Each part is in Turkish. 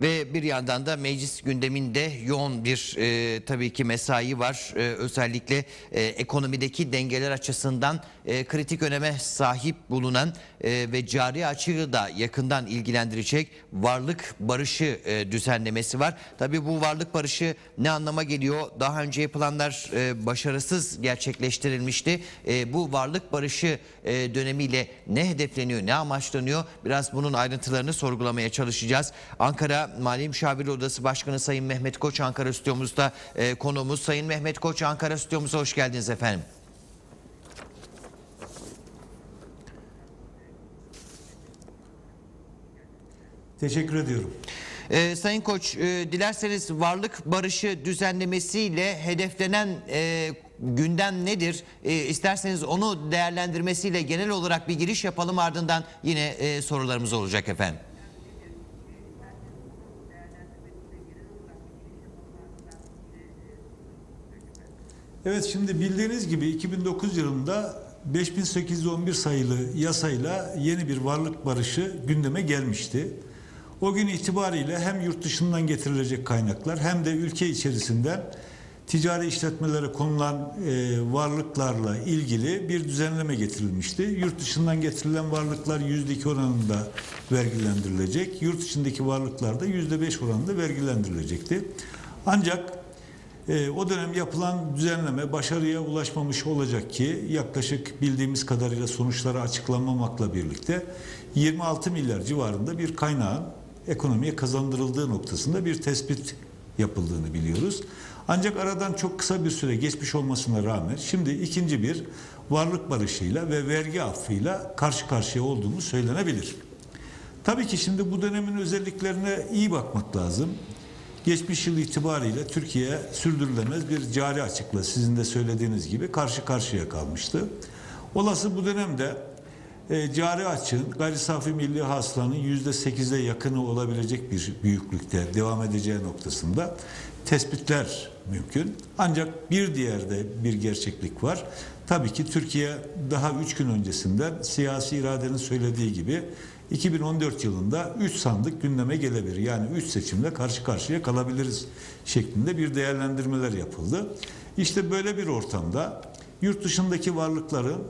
Ve bir yandan da meclis gündeminde yoğun bir e, tabii ki mesai var. E, özellikle e, ekonomideki dengeler açısından e, kritik öneme sahip bulunan e, ve cari açığı da yakından ilgilendirecek varlık barışı e, düzenlemesi var. Tabii bu varlık barışı ne anlama geliyor? Daha önce yapılanlar e, başarısız gerçekleştirilmişti. E, bu varlık barışı e, dönemiyle ne hedefleniyor, ne amaçlanıyor? Biraz bunun ayrıntılarını sorgulamaya çalışacağız. Ankara Mali Müşavir Odası Başkanı Sayın Mehmet Koç Ankara stüdyomuzda e, konuğumuz. Sayın Mehmet Koç Ankara stüdyomuza hoş geldiniz efendim. Teşekkür ediyorum. Ee, Sayın Koç, e, dilerseniz varlık barışı düzenlemesiyle hedeflenen e, gündem nedir? E, isterseniz onu değerlendirmesiyle genel olarak bir giriş yapalım ardından yine e, sorularımız olacak efendim. Evet şimdi bildiğiniz gibi 2009 yılında 5811 sayılı yasayla yeni bir varlık barışı gündeme gelmişti. O gün itibariyle hem yurt dışından getirilecek kaynaklar hem de ülke içerisinden ticari işletmelere konulan e, varlıklarla ilgili bir düzenleme getirilmişti. Yurt dışından getirilen varlıklar %2 oranında vergilendirilecek. Yurt içindeki varlıklar da %5 oranında vergilendirilecekti. Ancak e, o dönem yapılan düzenleme başarıya ulaşmamış olacak ki yaklaşık bildiğimiz kadarıyla sonuçları açıklanmamakla birlikte 26 milyar civarında bir kaynağın ekonomiye kazandırıldığı noktasında bir tespit yapıldığını biliyoruz. Ancak aradan çok kısa bir süre geçmiş olmasına rağmen şimdi ikinci bir varlık barışıyla ve vergi affıyla karşı karşıya olduğumuz söylenebilir. Tabii ki şimdi bu dönemin özelliklerine iyi bakmak lazım. Geçmiş yıl itibariyle Türkiye sürdürülemez bir cari açıkla sizin de söylediğiniz gibi karşı karşıya kalmıştı. Olası bu dönemde e, cari açığın gayri safi milli hasılanın yüzde sekize yakını olabilecek bir büyüklükte devam edeceği noktasında tespitler mümkün. Ancak bir diğer de bir gerçeklik var. Tabii ki Türkiye daha üç gün öncesinden siyasi iradenin söylediği gibi 2014 yılında 3 sandık gündeme gelebilir. Yani 3 seçimle karşı karşıya kalabiliriz şeklinde bir değerlendirmeler yapıldı. İşte böyle bir ortamda yurt dışındaki varlıkların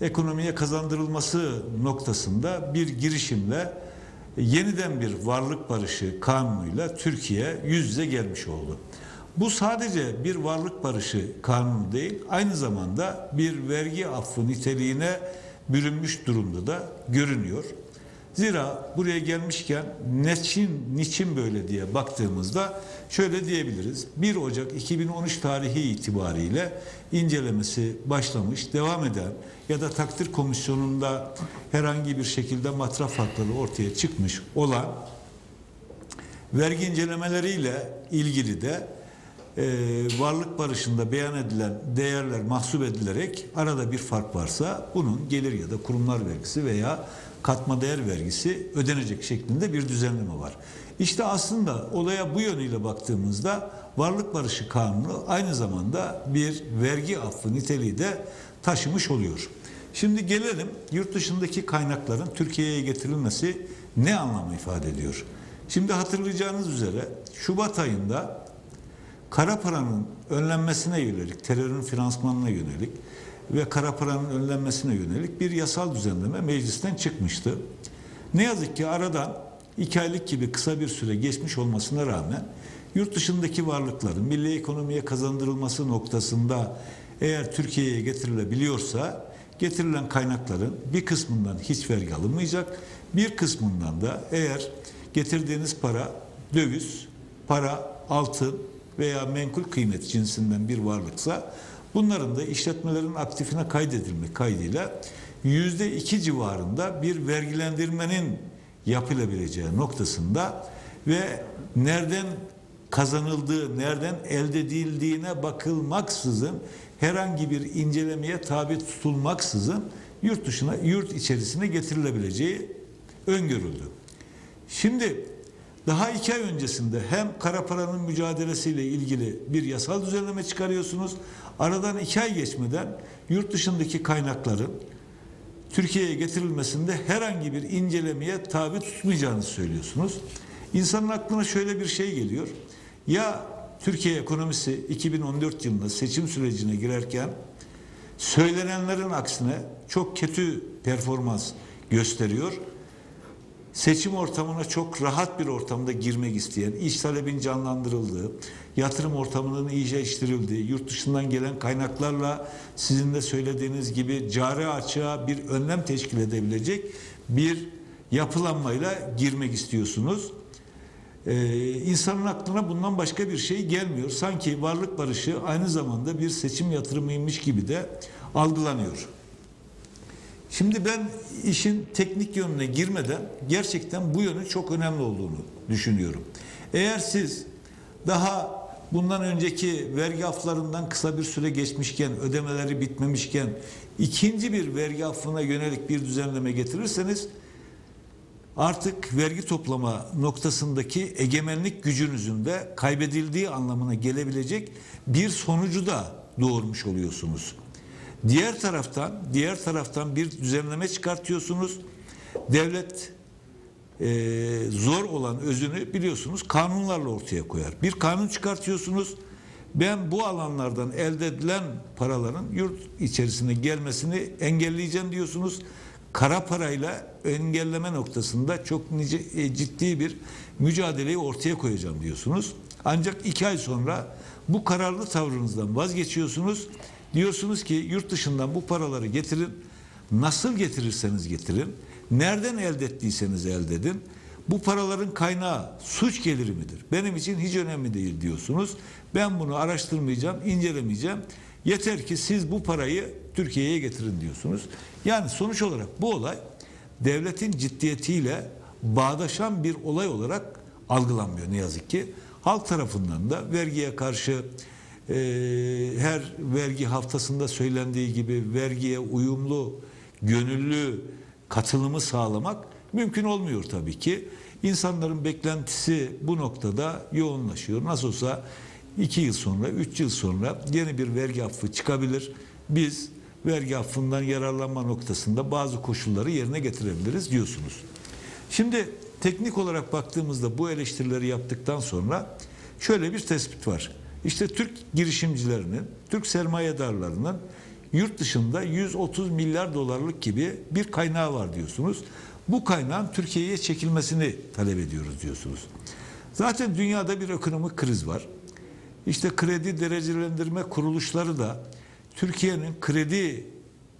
ekonomiye kazandırılması noktasında bir girişimle yeniden bir varlık barışı kanunuyla Türkiye yüz yüze gelmiş oldu. Bu sadece bir varlık barışı kanunu değil, aynı zamanda bir vergi affı niteliğine bürünmüş durumda da görünüyor. Zira buraya gelmişken niçin, niçin böyle diye baktığımızda şöyle diyebiliriz. 1 Ocak 2013 tarihi itibariyle incelemesi başlamış, devam eden ya da takdir komisyonunda herhangi bir şekilde matraf hakları ortaya çıkmış olan vergi incelemeleriyle ilgili de e, varlık barışında beyan edilen değerler mahsup edilerek arada bir fark varsa bunun gelir ya da kurumlar vergisi veya katma değer vergisi ödenecek şeklinde bir düzenleme var. İşte aslında olaya bu yönüyle baktığımızda varlık barışı kanunu aynı zamanda bir vergi affı niteliği de taşımış oluyor. Şimdi gelelim yurt dışındaki kaynakların Türkiye'ye getirilmesi ne anlamı ifade ediyor? Şimdi hatırlayacağınız üzere Şubat ayında kara paranın önlenmesine yönelik, terörün finansmanına yönelik ve kara paranın önlenmesine yönelik bir yasal düzenleme meclisten çıkmıştı. Ne yazık ki aradan iki aylık gibi kısa bir süre geçmiş olmasına rağmen yurt dışındaki varlıkların milli ekonomiye kazandırılması noktasında eğer Türkiye'ye getirilebiliyorsa getirilen kaynakların bir kısmından hiç vergi alınmayacak. Bir kısmından da eğer getirdiğiniz para döviz, para, altın veya menkul kıymet cinsinden bir varlıksa bunların da işletmelerin aktifine kaydedilmek kaydıyla yüzde iki civarında bir vergilendirmenin yapılabileceği noktasında ve nereden kazanıldığı, nereden elde edildiğine bakılmaksızın herhangi bir incelemeye tabi tutulmaksızın yurt dışına, yurt içerisine getirilebileceği öngörüldü. Şimdi daha iki ay öncesinde hem kara paranın mücadelesiyle ilgili bir yasal düzenleme çıkarıyorsunuz. Aradan iki ay geçmeden yurt dışındaki kaynakların Türkiye'ye getirilmesinde herhangi bir incelemeye tabi tutmayacağını söylüyorsunuz. İnsanın aklına şöyle bir şey geliyor. Ya Türkiye ekonomisi 2014 yılında seçim sürecine girerken söylenenlerin aksine çok kötü performans gösteriyor. Seçim ortamına çok rahat bir ortamda girmek isteyen, iş talebin canlandırıldığı, yatırım ortamının iyileştirildiği, yurt dışından gelen kaynaklarla sizin de söylediğiniz gibi cari açığa bir önlem teşkil edebilecek bir yapılanmayla girmek istiyorsunuz. Ee, insanın aklına bundan başka bir şey gelmiyor. Sanki varlık barışı aynı zamanda bir seçim yatırımıymış gibi de algılanıyor. Şimdi ben işin teknik yönüne girmeden gerçekten bu yönü çok önemli olduğunu düşünüyorum. Eğer siz daha bundan önceki vergi aflarından kısa bir süre geçmişken, ödemeleri bitmemişken ikinci bir vergi affına yönelik bir düzenleme getirirseniz artık vergi toplama noktasındaki egemenlik gücünüzün de kaybedildiği anlamına gelebilecek bir sonucu da doğurmuş oluyorsunuz. Diğer taraftan, diğer taraftan bir düzenleme çıkartıyorsunuz. Devlet e, zor olan özünü biliyorsunuz kanunlarla ortaya koyar. Bir kanun çıkartıyorsunuz. Ben bu alanlardan elde edilen paraların yurt içerisine gelmesini engelleyeceğim diyorsunuz. Kara parayla engelleme noktasında çok nice, e, ciddi bir mücadeleyi ortaya koyacağım diyorsunuz. Ancak iki ay sonra bu kararlı tavrınızdan vazgeçiyorsunuz. Diyorsunuz ki yurt dışından bu paraları getirin. Nasıl getirirseniz getirin. Nereden elde ettiyseniz elde edin. Bu paraların kaynağı suç geliri midir? Benim için hiç önemli değil diyorsunuz. Ben bunu araştırmayacağım, incelemeyeceğim. Yeter ki siz bu parayı Türkiye'ye getirin diyorsunuz. Yani sonuç olarak bu olay devletin ciddiyetiyle bağdaşan bir olay olarak algılanmıyor ne yazık ki. Halk tarafından da vergiye karşı e, her vergi haftasında söylendiği gibi vergiye uyumlu, gönüllü katılımı sağlamak mümkün olmuyor tabii ki. İnsanların beklentisi bu noktada yoğunlaşıyor. Nasıl olsa iki yıl sonra, üç yıl sonra yeni bir vergi affı çıkabilir. Biz vergi affından yararlanma noktasında bazı koşulları yerine getirebiliriz diyorsunuz. Şimdi teknik olarak baktığımızda bu eleştirileri yaptıktan sonra şöyle bir tespit var. İşte Türk girişimcilerinin, Türk sermayedarlarının yurt dışında 130 milyar dolarlık gibi bir kaynağı var diyorsunuz. Bu kaynağın Türkiye'ye çekilmesini talep ediyoruz diyorsunuz. Zaten dünyada bir ekonomik kriz var. İşte kredi derecelendirme kuruluşları da Türkiye'nin kredi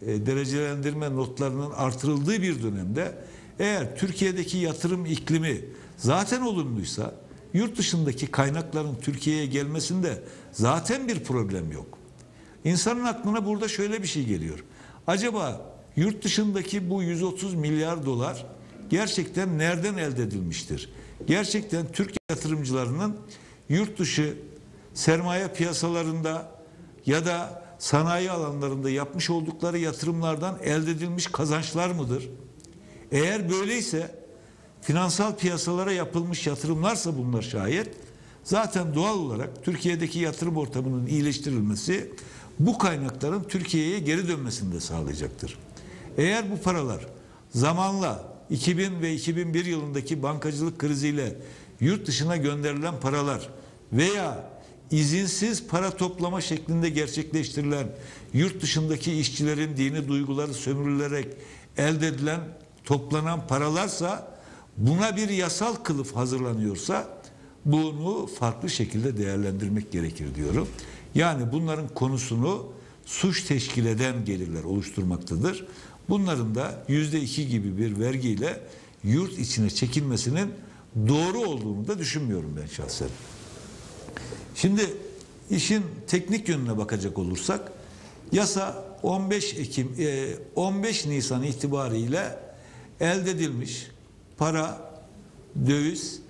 e, derecelendirme notlarının artırıldığı bir dönemde eğer Türkiye'deki yatırım iklimi zaten olumluysa yurt dışındaki kaynakların Türkiye'ye gelmesinde zaten bir problem yok. İnsanın aklına burada şöyle bir şey geliyor. Acaba yurt dışındaki bu 130 milyar dolar gerçekten nereden elde edilmiştir? Gerçekten Türk yatırımcılarının yurt dışı sermaye piyasalarında ya da sanayi alanlarında yapmış oldukları yatırımlardan elde edilmiş kazançlar mıdır? Eğer böyleyse finansal piyasalara yapılmış yatırımlarsa bunlar şayet zaten doğal olarak Türkiye'deki yatırım ortamının iyileştirilmesi bu kaynakların Türkiye'ye geri dönmesini de sağlayacaktır. Eğer bu paralar zamanla 2000 ve 2001 yılındaki bankacılık kriziyle yurt dışına gönderilen paralar veya izinsiz para toplama şeklinde gerçekleştirilen yurt dışındaki işçilerin dini duyguları sömürülerek elde edilen toplanan paralarsa buna bir yasal kılıf hazırlanıyorsa bunu farklı şekilde değerlendirmek gerekir diyorum. Yani bunların konusunu suç teşkil eden gelirler oluşturmaktadır. Bunların da yüzde iki gibi bir vergiyle yurt içine çekilmesinin doğru olduğunu da düşünmüyorum ben şahsen. Şimdi işin teknik yönüne bakacak olursak yasa 15 Ekim 15 Nisan itibariyle elde edilmiş para, döviz,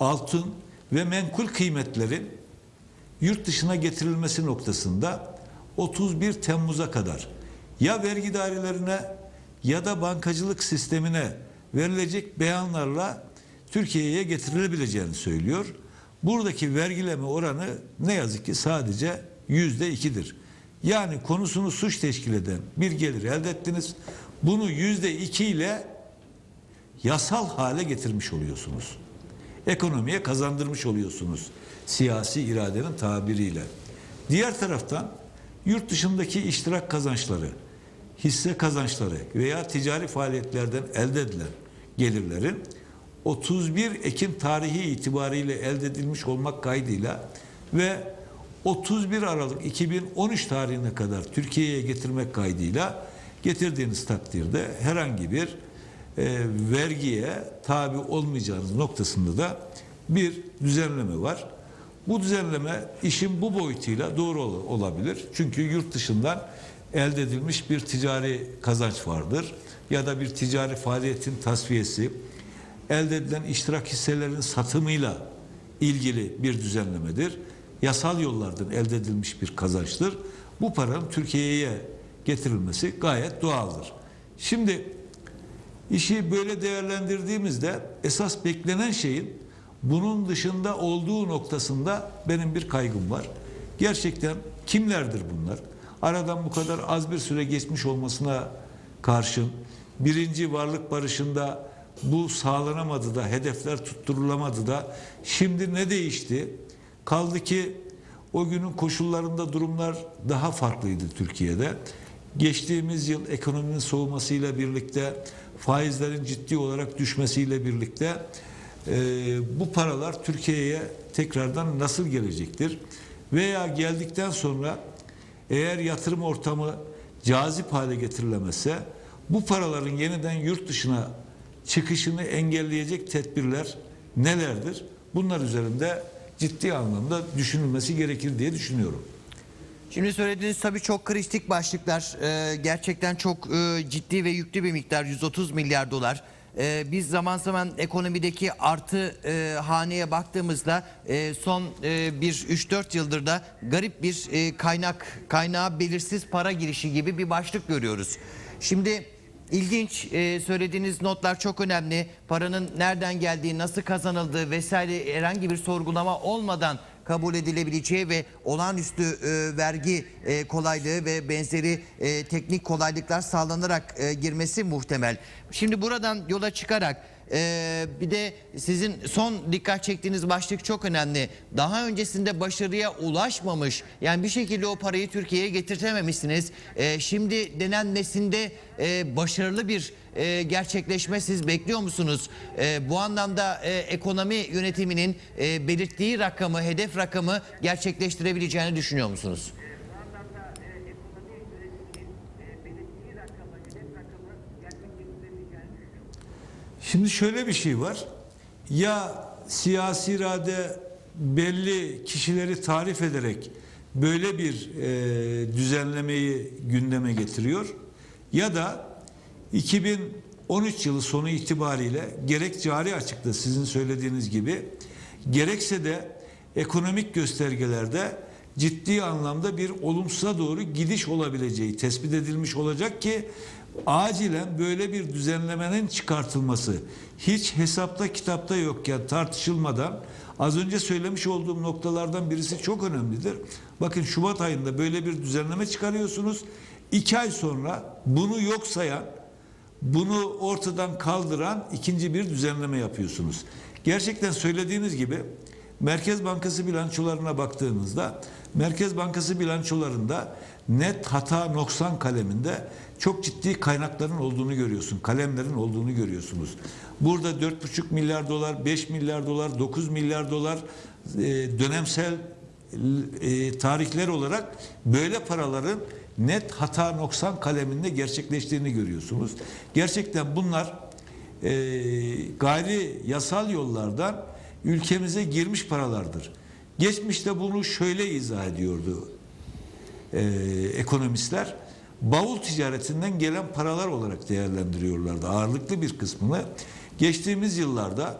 altın ve menkul kıymetlerin yurt dışına getirilmesi noktasında 31 Temmuz'a kadar ya vergi dairelerine ya da bankacılık sistemine verilecek beyanlarla Türkiye'ye getirilebileceğini söylüyor. Buradaki vergileme oranı ne yazık ki sadece yüzde ikidir. Yani konusunu suç teşkil eden bir gelir elde ettiniz. Bunu yüzde iki ile yasal hale getirmiş oluyorsunuz. ekonomiye kazandırmış oluyorsunuz. Siyasi iradenin tabiriyle. Diğer taraftan yurt dışındaki iştirak kazançları, hisse kazançları veya ticari faaliyetlerden elde edilen gelirlerin 31 Ekim tarihi itibariyle elde edilmiş olmak kaydıyla ve 31 Aralık 2013 tarihine kadar Türkiye'ye getirmek kaydıyla getirdiğiniz takdirde herhangi bir e, vergiye tabi olmayacağınız noktasında da bir düzenleme var. Bu düzenleme işin bu boyutuyla doğru ol- olabilir. Çünkü yurt dışından elde edilmiş bir ticari kazanç vardır ya da bir ticari faaliyetin tasfiyesi, elde edilen iştirak hisselerinin satımıyla ilgili bir düzenlemedir. Yasal yollardan elde edilmiş bir kazançtır. Bu paranın Türkiye'ye getirilmesi gayet doğaldır. Şimdi işi böyle değerlendirdiğimizde esas beklenen şeyin bunun dışında olduğu noktasında benim bir kaygım var. Gerçekten kimlerdir bunlar? Aradan bu kadar az bir süre geçmiş olmasına karşın birinci varlık barışında bu sağlanamadı da hedefler tutturulamadı da şimdi ne değişti? Kaldı ki o günün koşullarında durumlar daha farklıydı Türkiye'de. Geçtiğimiz yıl ekonominin soğumasıyla birlikte faizlerin ciddi olarak düşmesiyle birlikte e, bu paralar Türkiye'ye tekrardan nasıl gelecektir? Veya geldikten sonra eğer yatırım ortamı cazip hale getirilemezse bu paraların yeniden yurt dışına çıkışını engelleyecek tedbirler nelerdir? Bunlar üzerinde ciddi anlamda düşünülmesi gerekir diye düşünüyorum. Şimdi söylediğiniz tabii çok kritik başlıklar. Ee, gerçekten çok e, ciddi ve yüklü bir miktar 130 milyar dolar. Ee, biz zaman zaman ekonomideki artı e, haneye baktığımızda e, son e, bir 3-4 yıldır da garip bir e, kaynak kaynağı belirsiz para girişi gibi bir başlık görüyoruz. Şimdi ilginç e, söylediğiniz notlar çok önemli. Paranın nereden geldiği, nasıl kazanıldığı vesaire herhangi bir sorgulama olmadan kabul edilebileceği ve olağanüstü e, vergi e, kolaylığı ve benzeri e, teknik kolaylıklar sağlanarak e, girmesi muhtemel. Şimdi buradan yola çıkarak e, bir de sizin son dikkat çektiğiniz başlık çok önemli. Daha öncesinde başarıya ulaşmamış yani bir şekilde o parayı Türkiye'ye getirtememişsiniz. E, şimdi denenmesinde e, başarılı bir e, gerçekleşme siz bekliyor musunuz? E, bu anlamda e, ekonomi yönetiminin e, belirttiği rakamı, hedef rakamı gerçekleştirebileceğini düşünüyor musunuz? Şimdi şöyle bir şey var. Ya siyasi irade belli kişileri tarif ederek böyle bir e, düzenlemeyi gündeme getiriyor ya da 2013 yılı sonu itibariyle gerek cari açıkta sizin söylediğiniz gibi gerekse de ekonomik göstergelerde ciddi anlamda bir olumsuza doğru gidiş olabileceği tespit edilmiş olacak ki acilen böyle bir düzenlemenin çıkartılması hiç hesapta kitapta yokken tartışılmadan az önce söylemiş olduğum noktalardan birisi çok önemlidir. Bakın Şubat ayında böyle bir düzenleme çıkarıyorsunuz. İki ay sonra bunu yok sayan bunu ortadan kaldıran ikinci bir düzenleme yapıyorsunuz. Gerçekten söylediğiniz gibi Merkez Bankası bilançolarına baktığınızda Merkez Bankası bilançolarında net hata noksan kaleminde çok ciddi kaynakların olduğunu görüyorsun. Kalemlerin olduğunu görüyorsunuz. Burada 4,5 milyar dolar, 5 milyar dolar, 9 milyar dolar e, dönemsel e, tarihler olarak böyle paraların net hata noksan kaleminde gerçekleştiğini görüyorsunuz. Gerçekten bunlar e, gayri yasal yollardan ülkemize girmiş paralardır. Geçmişte bunu şöyle izah ediyordu e, ekonomistler. Bavul ticaretinden gelen paralar olarak değerlendiriyorlardı ağırlıklı bir kısmını. Geçtiğimiz yıllarda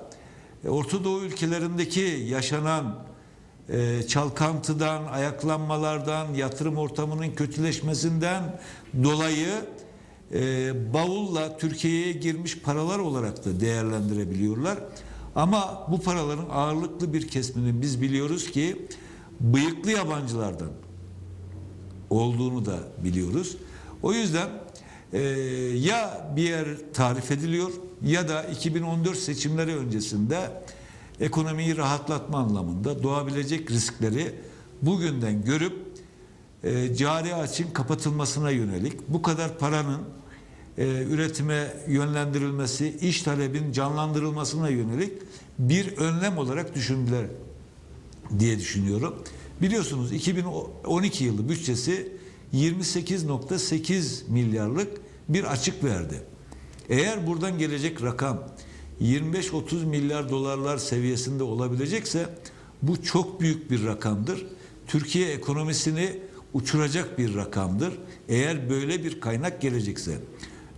e, Orta Doğu ülkelerindeki yaşanan e, çalkantıdan, ayaklanmalardan, yatırım ortamının kötüleşmesinden dolayı e, bavulla Türkiye'ye girmiş paralar olarak da değerlendirebiliyorlar. Ama bu paraların ağırlıklı bir kesminin biz biliyoruz ki bıyıklı yabancılardan olduğunu da biliyoruz. O yüzden e, ya bir yer tarif ediliyor ya da 2014 seçimleri öncesinde ekonomiyi rahatlatma anlamında doğabilecek riskleri bugünden görüp e, cari açın kapatılmasına yönelik bu kadar paranın e, üretime yönlendirilmesi, iş talebin canlandırılmasına yönelik bir önlem olarak düşündüler diye düşünüyorum. Biliyorsunuz 2012 yılı bütçesi 28.8 milyarlık bir açık verdi. Eğer buradan gelecek rakam 25-30 milyar dolarlar seviyesinde olabilecekse bu çok büyük bir rakamdır. Türkiye ekonomisini uçuracak bir rakamdır. Eğer böyle bir kaynak gelecekse.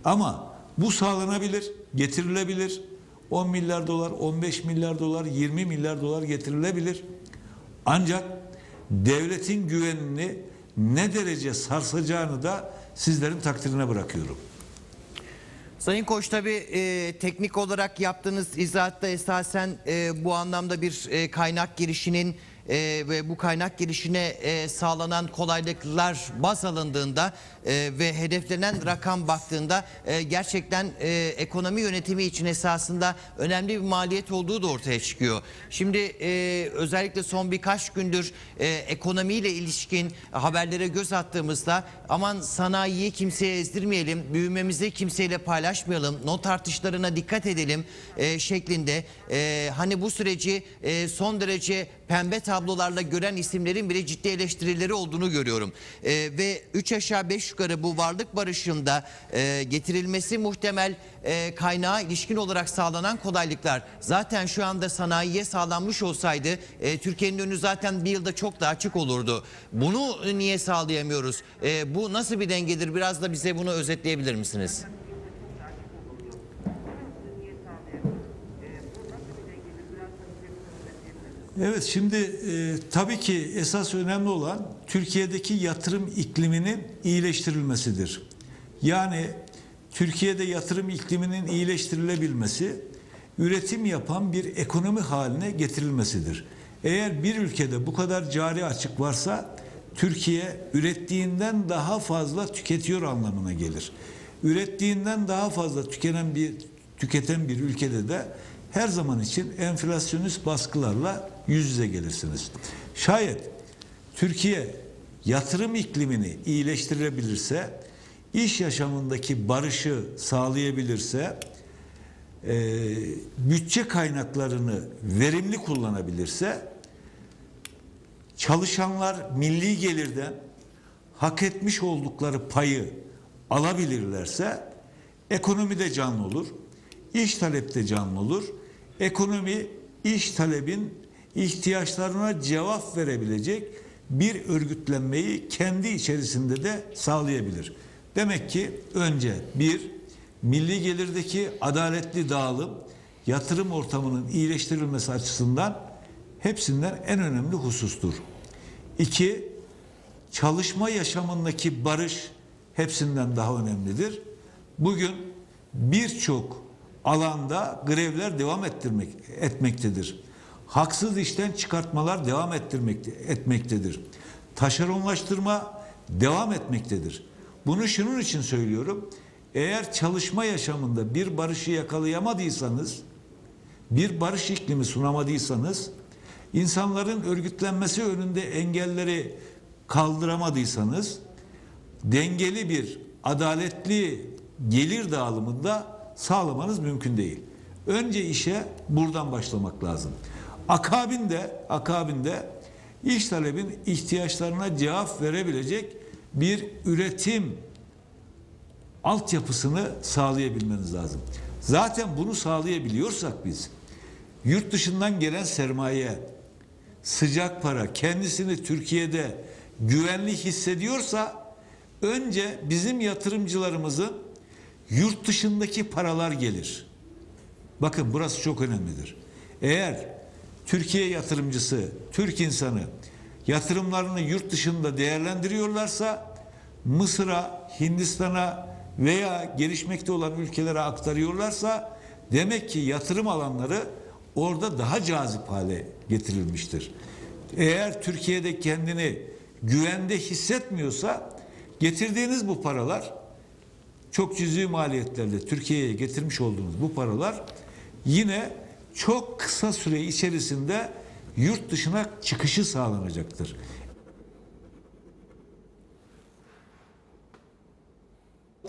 Ama bu sağlanabilir, getirilebilir. 10 milyar dolar, 15 milyar dolar, 20 milyar dolar getirilebilir. Ancak devletin güvenini ne derece sarsacağını da sizlerin takdirine bırakıyorum. Sayın Koç tabii e, teknik olarak yaptığınız izahatta esasen e, bu anlamda bir e, kaynak girişinin e, ve bu kaynak girişine e, sağlanan kolaylıklar baz alındığında e, ve hedeflenen rakam baktığında e, gerçekten e, ekonomi yönetimi için esasında önemli bir maliyet olduğu da ortaya çıkıyor. Şimdi e, özellikle son birkaç gündür e, ekonomiyle ilişkin haberlere göz attığımızda aman sanayiyi kimseye ezdirmeyelim, büyümemizi kimseyle paylaşmayalım, not artışlarına dikkat edelim e, şeklinde e, hani bu süreci e, son derece pembe tablolarla gören isimlerin bile ciddi eleştirileri olduğunu görüyorum. E, ve 3 aşağı 5 yukarı bu varlık barışında e, getirilmesi muhtemel e, kaynağa ilişkin olarak sağlanan kolaylıklar zaten şu anda sanayiye sağlanmış olsaydı e, Türkiye'nin önü zaten bir yılda çok daha açık olurdu. Bunu niye sağlayamıyoruz? E, bu nasıl bir dengedir? Biraz da bize bunu özetleyebilir misiniz? Evet şimdi e, tabii ki esas önemli olan Türkiye'deki yatırım ikliminin iyileştirilmesidir. Yani Türkiye'de yatırım ikliminin iyileştirilebilmesi, üretim yapan bir ekonomi haline getirilmesidir. Eğer bir ülkede bu kadar cari açık varsa Türkiye ürettiğinden daha fazla tüketiyor anlamına gelir. Ürettiğinden daha fazla tükenen bir tüketen bir ülkede de her zaman için enflasyonist baskılarla yüz yüze gelirsiniz. Şayet Türkiye yatırım iklimini iyileştirebilirse, iş yaşamındaki barışı sağlayabilirse, e, bütçe kaynaklarını verimli kullanabilirse, çalışanlar milli gelirden hak etmiş oldukları payı alabilirlerse, ekonomide canlı olur, iş talepte canlı olur, ekonomi iş talebin ihtiyaçlarına cevap verebilecek bir örgütlenmeyi kendi içerisinde de sağlayabilir. Demek ki önce bir milli gelirdeki adaletli dağılım yatırım ortamının iyileştirilmesi açısından hepsinden en önemli husustur. İki, çalışma yaşamındaki barış hepsinden daha önemlidir. Bugün birçok alanda grevler devam ettirmek etmektedir. Haksız işten çıkartmalar devam ettirmekte, etmektedir. Taşeronlaştırma devam etmektedir. Bunu şunun için söylüyorum. Eğer çalışma yaşamında bir barışı yakalayamadıysanız, bir barış iklimi sunamadıysanız, insanların örgütlenmesi önünde engelleri kaldıramadıysanız, dengeli bir adaletli gelir dağılımında sağlamanız mümkün değil. Önce işe buradan başlamak lazım. Akabinde akabinde iş talebin ihtiyaçlarına cevap verebilecek bir üretim altyapısını sağlayabilmeniz lazım. Zaten bunu sağlayabiliyorsak biz yurt dışından gelen sermaye sıcak para kendisini Türkiye'de güvenli hissediyorsa önce bizim yatırımcılarımızın yurt dışındaki paralar gelir. Bakın burası çok önemlidir. Eğer Türkiye yatırımcısı, Türk insanı yatırımlarını yurt dışında değerlendiriyorlarsa Mısır'a, Hindistan'a veya gelişmekte olan ülkelere aktarıyorlarsa demek ki yatırım alanları orada daha cazip hale getirilmiştir. Eğer Türkiye'de kendini güvende hissetmiyorsa getirdiğiniz bu paralar çok cüzi maliyetlerle Türkiye'ye getirmiş olduğunuz bu paralar yine çok kısa süre içerisinde yurt dışına çıkışı sağlanacaktır.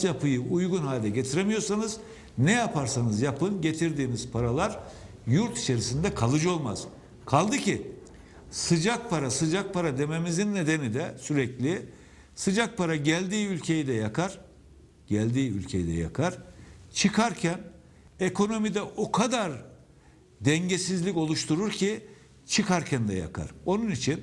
yapıyı uygun hale getiremiyorsanız ne yaparsanız yapın getirdiğiniz paralar yurt içerisinde kalıcı olmaz. Kaldı ki sıcak para sıcak para dememizin nedeni de sürekli sıcak para geldiği ülkeyi de yakar geldiği ülkeyi de yakar çıkarken ekonomide o kadar dengesizlik oluşturur ki çıkarken de yakar. Onun için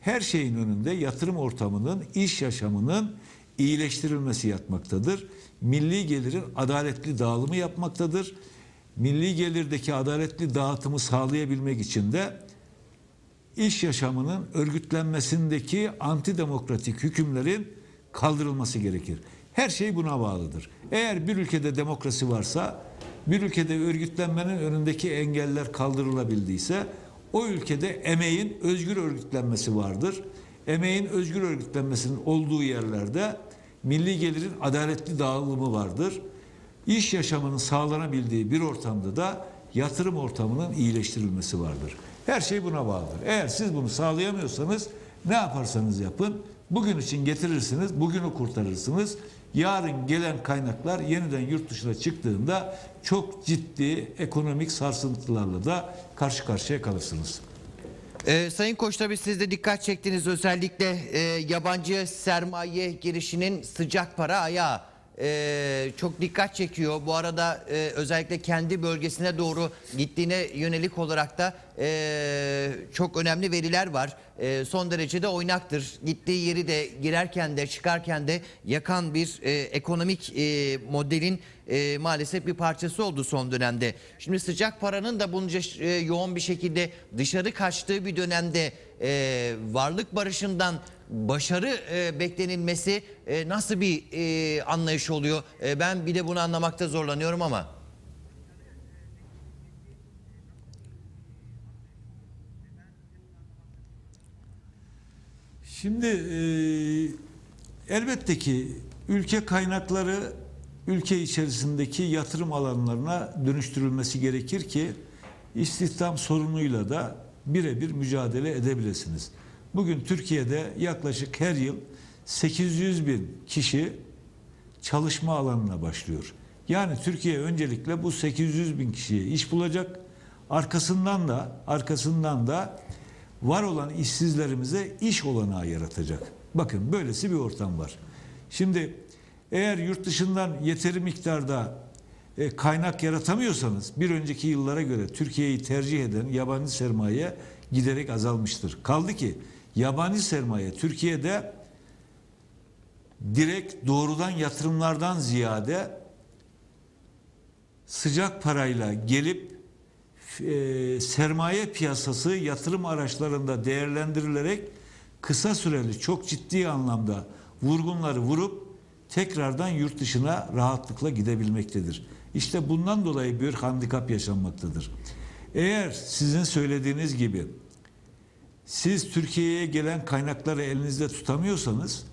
her şeyin önünde yatırım ortamının, iş yaşamının iyileştirilmesi yatmaktadır. Milli gelirin adaletli dağılımı yapmaktadır. Milli gelirdeki adaletli dağıtımı sağlayabilmek için de iş yaşamının örgütlenmesindeki antidemokratik hükümlerin kaldırılması gerekir. Her şey buna bağlıdır. Eğer bir ülkede demokrasi varsa, bir ülkede örgütlenmenin önündeki engeller kaldırılabildiyse, o ülkede emeğin özgür örgütlenmesi vardır. Emeğin özgür örgütlenmesinin olduğu yerlerde milli gelirin adaletli dağılımı vardır. İş yaşamının sağlanabildiği bir ortamda da yatırım ortamının iyileştirilmesi vardır. Her şey buna bağlıdır. Eğer siz bunu sağlayamıyorsanız ne yaparsanız yapın bugün için getirirsiniz, bugünü kurtarırsınız. Yarın gelen kaynaklar yeniden yurt dışına çıktığında çok ciddi ekonomik sarsıntılarla da karşı karşıya kalırsınız. Ee, Sayın Koç tabii siz de dikkat çektiniz özellikle e, yabancı sermaye girişinin sıcak para ayağı e, çok dikkat çekiyor. Bu arada e, özellikle kendi bölgesine doğru gittiğine yönelik olarak da e, çok önemli veriler var. E, son derecede oynaktır. Gittiği yeri de girerken de çıkarken de yakan bir e, ekonomik e, modelin e, maalesef bir parçası oldu son dönemde. Şimdi sıcak paranın da bunca e, yoğun bir şekilde dışarı kaçtığı bir dönemde e, varlık barışından başarı e, beklenilmesi e, nasıl bir e, anlayış oluyor? E, ben bir de bunu anlamakta zorlanıyorum ama. Şimdi e, elbette ki ülke kaynakları ülke içerisindeki yatırım alanlarına dönüştürülmesi gerekir ki istihdam sorunuyla da birebir mücadele edebilirsiniz. Bugün Türkiye'de yaklaşık her yıl 800 bin kişi çalışma alanına başlıyor. Yani Türkiye öncelikle bu 800 bin kişiye iş bulacak. Arkasından da arkasından da var olan işsizlerimize iş olanağı yaratacak. Bakın böylesi bir ortam var. Şimdi eğer yurt dışından yeteri miktarda e, kaynak yaratamıyorsanız bir önceki yıllara göre Türkiye'yi tercih eden yabancı sermaye giderek azalmıştır. Kaldı ki yabancı sermaye Türkiye'de direkt doğrudan yatırımlardan ziyade sıcak parayla gelip e, sermaye piyasası yatırım araçlarında değerlendirilerek kısa süreli çok ciddi anlamda vurgunları vurup tekrardan yurt dışına rahatlıkla gidebilmektedir. İşte bundan dolayı bir handikap yaşanmaktadır. Eğer sizin söylediğiniz gibi siz Türkiye'ye gelen kaynakları elinizde tutamıyorsanız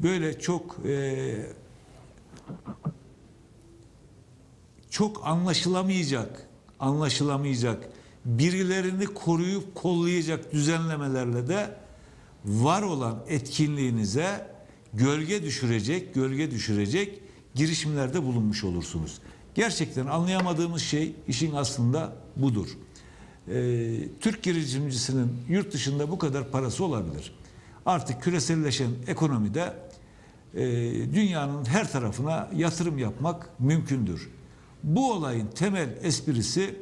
böyle çok e, çok anlaşılamayacak anlaşılamayacak birilerini koruyup kollayacak düzenlemelerle de var olan etkinliğinize gölge düşürecek, gölge düşürecek girişimlerde bulunmuş olursunuz. Gerçekten anlayamadığımız şey işin aslında budur. Ee, Türk girişimcisinin yurt dışında bu kadar parası olabilir. Artık küreselleşen ekonomide e, dünyanın her tarafına yatırım yapmak mümkündür. Bu olayın temel esprisi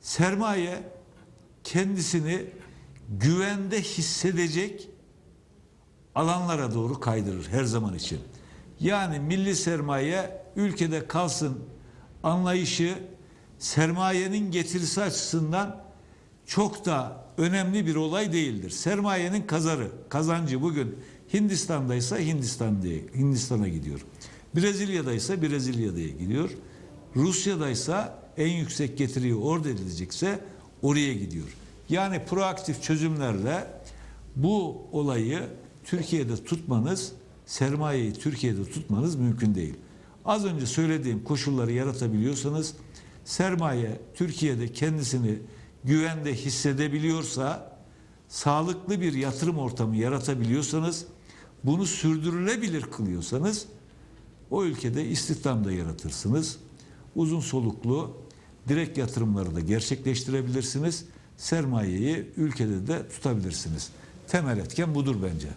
sermaye kendisini güvende hissedecek alanlara doğru kaydırır her zaman için. Yani milli sermaye ülkede kalsın anlayışı sermayenin getirisi açısından çok da önemli bir olay değildir. Sermayenin kazarı, kazancı bugün Hindistan'daysa Hindistan diye Hindistan'a gidiyor. Brezilya'daysa Brezilya'ya gidiyor. Rusya'daysa en yüksek getiriyi orada edilecekse oraya gidiyor. Yani proaktif çözümlerle bu olayı Türkiye'de tutmanız, sermayeyi Türkiye'de tutmanız mümkün değil. Az önce söylediğim koşulları yaratabiliyorsanız sermaye Türkiye'de kendisini güvende hissedebiliyorsa, sağlıklı bir yatırım ortamı yaratabiliyorsanız, bunu sürdürülebilir kılıyorsanız o ülkede istihdam da yaratırsınız. Uzun soluklu direkt yatırımları da gerçekleştirebilirsiniz. Sermayeyi ülkede de tutabilirsiniz. Temel etken budur bence.